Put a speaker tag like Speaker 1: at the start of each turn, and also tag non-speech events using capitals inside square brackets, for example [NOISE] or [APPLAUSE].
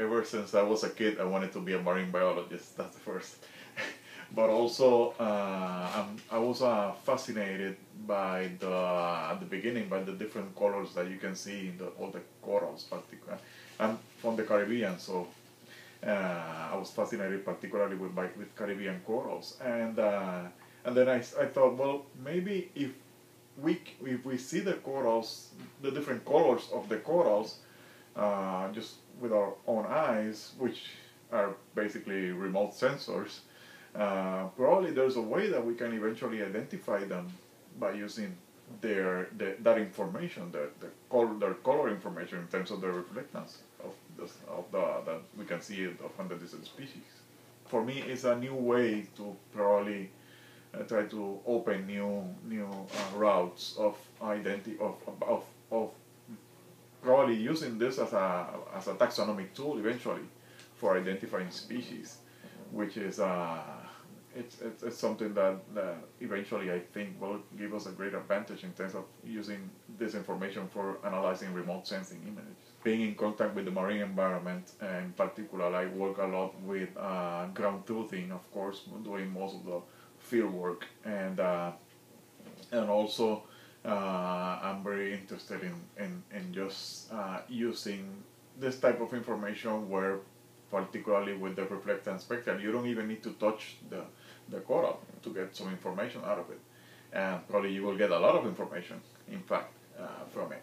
Speaker 1: ever since I was a kid, I wanted to be a marine biologist. That's the first. [LAUGHS] but also, uh, i was uh, fascinated by the at the beginning by the different colors that you can see in the, all the corals. Particularly, I'm from the Caribbean, so uh, I was fascinated particularly with with Caribbean corals, and uh, and then I, I thought, well, maybe if we if we see the corals, the different colors of the corals, uh, just with our own eyes, which are basically remote sensors, uh, probably there's a way that we can eventually identify them by using their, the, that information, the, the color, their color information in terms of the reflectance of the, of the that we can see of different species. For me, it's a new way to probably uh, try to open new new uh, routes of identity of of probably using this as a as a taxonomic tool eventually for identifying species, which is uh, it's, it's, it's something that, that eventually I think will give us a great advantage in terms of using this information for analyzing remote sensing images. Being in contact with the marine environment, in particular, I work a lot with uh, ground truthing, of course, doing most of the field work, and uh, and also uh, I'm very interested in in, in just uh, using this type of information where particularly with the reflectance spectrum, you don't even need to touch the the coral to get some information out of it. And probably you will get a lot of information, in fact, uh, from it.